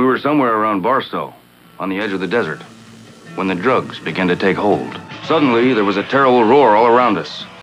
We were somewhere around Barstow, on the edge of the desert, when the drugs began to take hold. Suddenly, there was a terrible roar all around us.